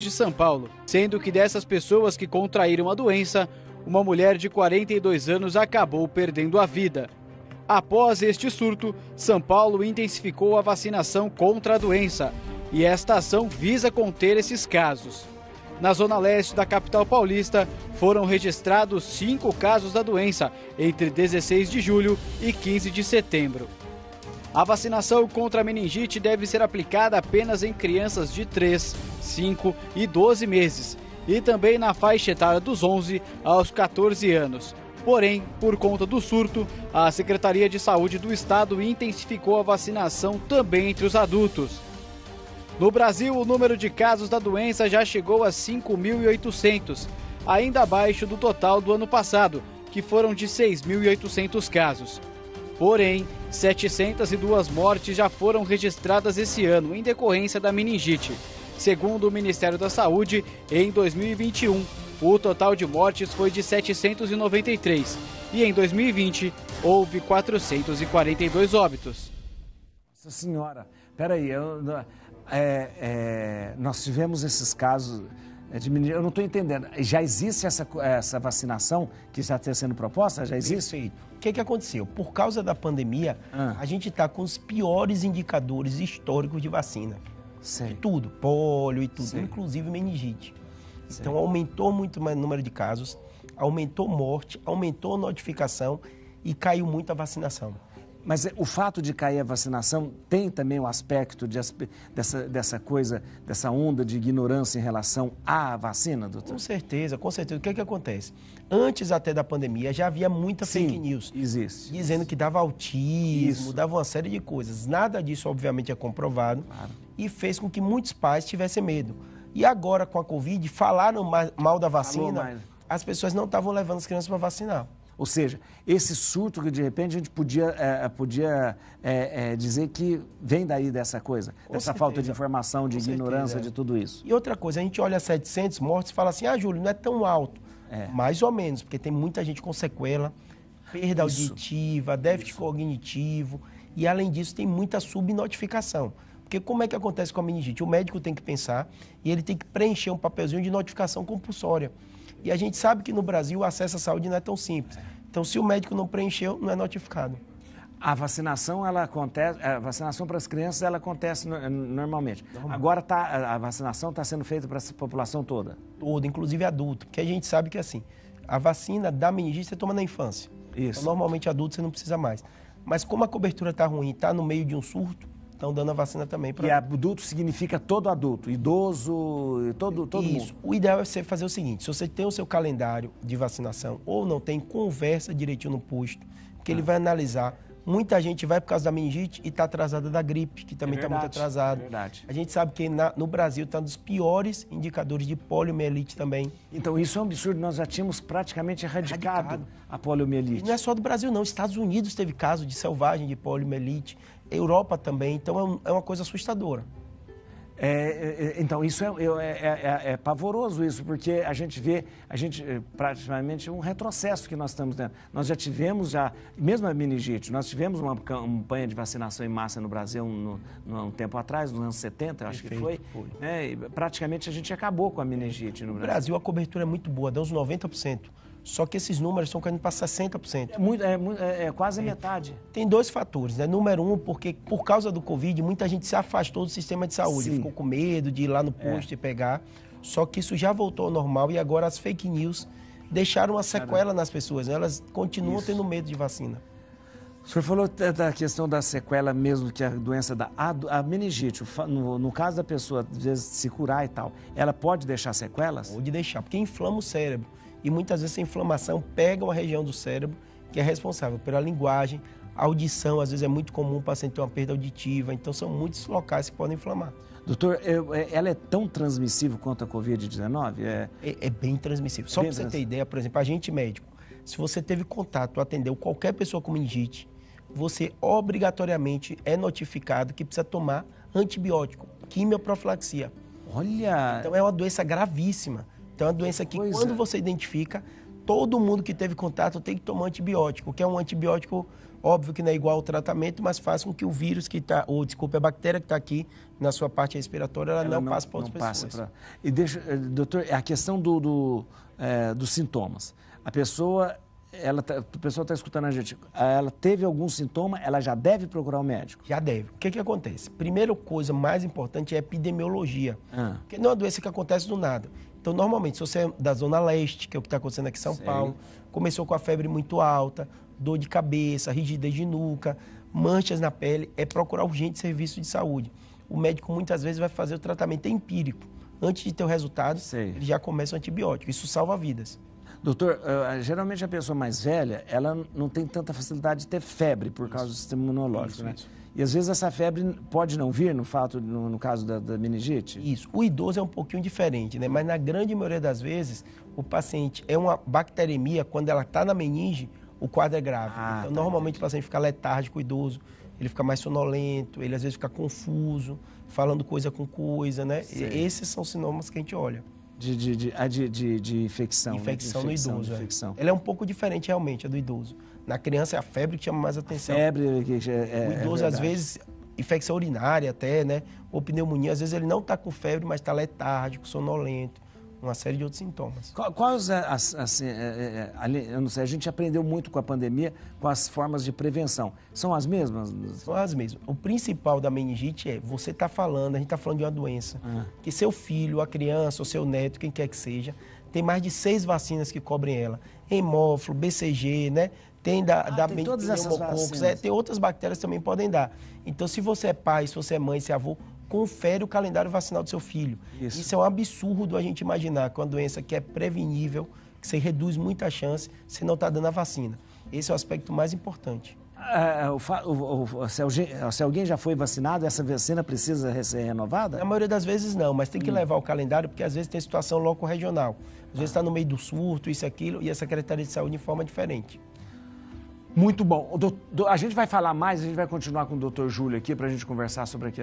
de São Paulo, sendo que dessas pessoas que contraíram a doença, uma mulher de 42 anos acabou perdendo a vida. Após este surto, São Paulo intensificou a vacinação contra a doença e esta ação visa conter esses casos. Na zona leste da capital paulista, foram registrados cinco casos da doença entre 16 de julho e 15 de setembro. A vacinação contra a meningite deve ser aplicada apenas em crianças de 3, 5 e 12 meses e também na faixa etária dos 11 aos 14 anos. Porém, por conta do surto, a Secretaria de Saúde do Estado intensificou a vacinação também entre os adultos. No Brasil, o número de casos da doença já chegou a 5.800, ainda abaixo do total do ano passado, que foram de 6.800 casos. Porém, 702 mortes já foram registradas esse ano em decorrência da meningite. Segundo o Ministério da Saúde, em 2021, o total de mortes foi de 793 e em 2020 houve 442 óbitos. Nossa Senhora, peraí, eu, é, é, nós tivemos esses casos eu não estou entendendo. Já existe essa, essa vacinação que está sendo proposta? Já existe? Perfeito. O que, que aconteceu? Por causa da pandemia, ah. a gente está com os piores indicadores históricos de vacina. Sei. De tudo, pólio e tudo, Sei. inclusive meningite. Sei. Então aumentou muito o número de casos, aumentou morte, aumentou notificação e caiu muito a vacinação. Mas o fato de cair a vacinação tem também o um aspecto de, dessa, dessa coisa, dessa onda de ignorância em relação à vacina, doutor? Com certeza, com certeza. O que é que acontece? Antes até da pandemia já havia muita Sim, fake news. Existe. Dizendo que dava autismo, Isso. dava uma série de coisas. Nada disso, obviamente, é comprovado. Claro. E fez com que muitos pais tivessem medo. E agora, com a Covid, falaram mal da vacina, as pessoas não estavam levando as crianças para vacinar. Ou seja, esse surto que de repente a gente podia, é, podia é, é, dizer que vem daí dessa coisa, Com dessa certeza. falta de informação, de Com ignorância, certeza. de tudo isso. E outra coisa, a gente olha 700 mortes e fala assim, ah, Júlio, não é tão alto. É. Mais ou menos, porque tem muita gente com sequela, perda isso. auditiva, déficit isso. cognitivo, e além disso tem muita subnotificação. Porque como é que acontece com a meningite? O médico tem que pensar e ele tem que preencher um papelzinho de notificação compulsória. E a gente sabe que no Brasil o acesso à saúde não é tão simples. Então, se o médico não preencheu, não é notificado. A vacinação, ela acontece, a vacinação para as crianças, ela acontece normalmente. Normal. Agora tá, a vacinação está sendo feita para a população toda? Toda, inclusive adulto, porque a gente sabe que assim, a vacina da meningite você toma na infância. Isso. Então, normalmente adulto você não precisa mais. Mas como a cobertura está ruim, está no meio de um surto, estão dando a vacina também para. E adulto significa todo adulto, idoso, todo, todo Isso. mundo. O ideal é você fazer o seguinte: se você tem o seu calendário de vacinação ou não tem, conversa direitinho no posto, que ah. ele vai analisar. Muita gente vai por causa da meningite e está atrasada da gripe, que também está é muito atrasada. É verdade. A gente sabe que na, no Brasil está um dos piores indicadores de poliomielite também. Então isso é um absurdo. Nós já tínhamos praticamente erradicado, erradicado. a poliomielite. E não é só do Brasil, não. Estados Unidos teve caso de selvagem de poliomielite. Europa também, então é, é uma coisa assustadora. É, é, é então, isso é, é, é, pavoroso isso, porque a gente vê, a gente praticamente um retrocesso que nós estamos tendo. Nós já tivemos, já, mesmo a meningite, nós tivemos uma campanha de vacinação em massa no Brasil no, no, um tempo atrás, nos anos 70, eu acho Perfeito, que foi. foi. Né? praticamente a gente acabou com a meningite no Brasil. No Brasil a cobertura é muito boa, dá uns 90%. Só que esses números estão caindo para 60%. É, muito, é, é, é quase é. metade. Tem dois fatores, né? Número um, porque por causa do Covid, muita gente se afastou do sistema de saúde. Sim. Ficou com medo de ir lá no é. posto e pegar. Só que isso já voltou ao normal e agora as fake news deixaram uma sequela nas pessoas. Né? Elas continuam isso. tendo medo de vacina. O senhor falou da questão da sequela mesmo, que a doença da a, a meningite, no, no, caso da pessoa, às vezes, se curar e tal, ela pode deixar sequelas? Pode deixar, porque inflama o cérebro. E muitas vezes essa inflamação pega uma região do cérebro que é responsável pela linguagem, audição, às vezes é muito comum o paciente ter uma perda auditiva, então são muitos locais que podem inflamar. Doutor, é, ela é tão transmissível quanto a Covid-19? É... É, é... bem transmissível. Só para você ter ideia, por exemplo, a gente médico, se você teve contato, atendeu qualquer pessoa com meningite, você obrigatoriamente é notificado que precisa tomar antibiótico, quimioprofilaxia. Olha! Então é uma doença gravíssima. Então é uma doença que, pois quando é. você identifica, todo mundo que teve contato tem que tomar antibiótico, que é um antibiótico óbvio que não é igual ao tratamento, mas faz com que o vírus que está, ou desculpa, a bactéria que está aqui na sua parte respiratória, ela, ela não, não, passe para outras pessoas. Pra... E deixa, eh, doutor, a questão do, do é, dos sintomas. A pessoa ela tá, a pessoa está escutando a gente, ela teve algum sintoma, ela já deve procurar o um médico? Já deve. O que, que acontece? Primeira coisa mais importante é a epidemiologia. Ah. Porque não é uma doença que acontece do nada. Então, normalmente, se você é da Zona Leste, que é o que está acontecendo aqui em São Sei. Paulo, começou com a febre muito alta, dor de cabeça, rigidez de nuca, manchas na pele, é procurar urgente serviço de saúde. O médico muitas vezes vai fazer o tratamento empírico. Antes de ter o resultado, Sei. ele já começa o antibiótico. Isso salva vidas. Doutor, uh, geralmente a pessoa mais velha, ela não tem tanta facilidade de ter febre por causa do sistema imunológico, né? E às vezes essa febre pode não vir no fato, no, no caso da, da, meningite? Isso. O idoso é um pouquinho diferente, né? Mas na grande maioria das vezes, o paciente é uma bacteremia, quando ela está na meninge, o quadro é grave. Ah, então, tá normalmente entendi. o paciente fica letárgico, o idoso, ele fica mais sonolento, ele às vezes fica confuso, falando coisa com coisa, né? esses são sintomas que a gente olha. De, de, de, ah, de, de, de infecção. Infecção, né? infecção no idoso. É. Infecção. Ela é um pouco diferente realmente, a do idoso. Na criança é a febre que chama mais atenção. A febre que é, é, O é idoso, é às vezes, infecção urinária até, né? Ou pneumonia, às vezes ele não está com febre, mas está letárgico, sonolento uma série de outros sintomas. Quais as, as, é, é, eu não sei, a gente aprendeu muito com a pandemia com as formas de prevenção. São as mesmas? São as mesmas. O principal da meningite é você está falando, a gente está falando de uma doença, ah. que seu filho, a criança, ou seu neto, quem quer que seja, tem mais de seis vacinas que cobrem ela. Hemófilo, BCG, né? Tem da, ah, da tem todas essas vacinas. É, tem outras bactérias que também podem dar. Então, se você é pai, se você é mãe, se é avô, confere o calendário vacinal do seu filho. Isso. Isso é um absurdo a gente imaginar que uma doença que é prevenível, que você reduz muita a chance, você não está dando a vacina. Esse é o aspecto mais importante. É, o, o, se, alguém, se, alguém, já foi vacinado, essa vacina precisa ser renovada? Na maioria das vezes não, mas tem que hum. levar o calendário, porque às vezes tem situação local regional. Às vezes está no meio do surto, isso e aquilo, e a Secretaria de Saúde informa diferente. Muito bom. a gente vai falar mais, a gente vai continuar com o doutor Júlio aqui para a gente conversar sobre aqui.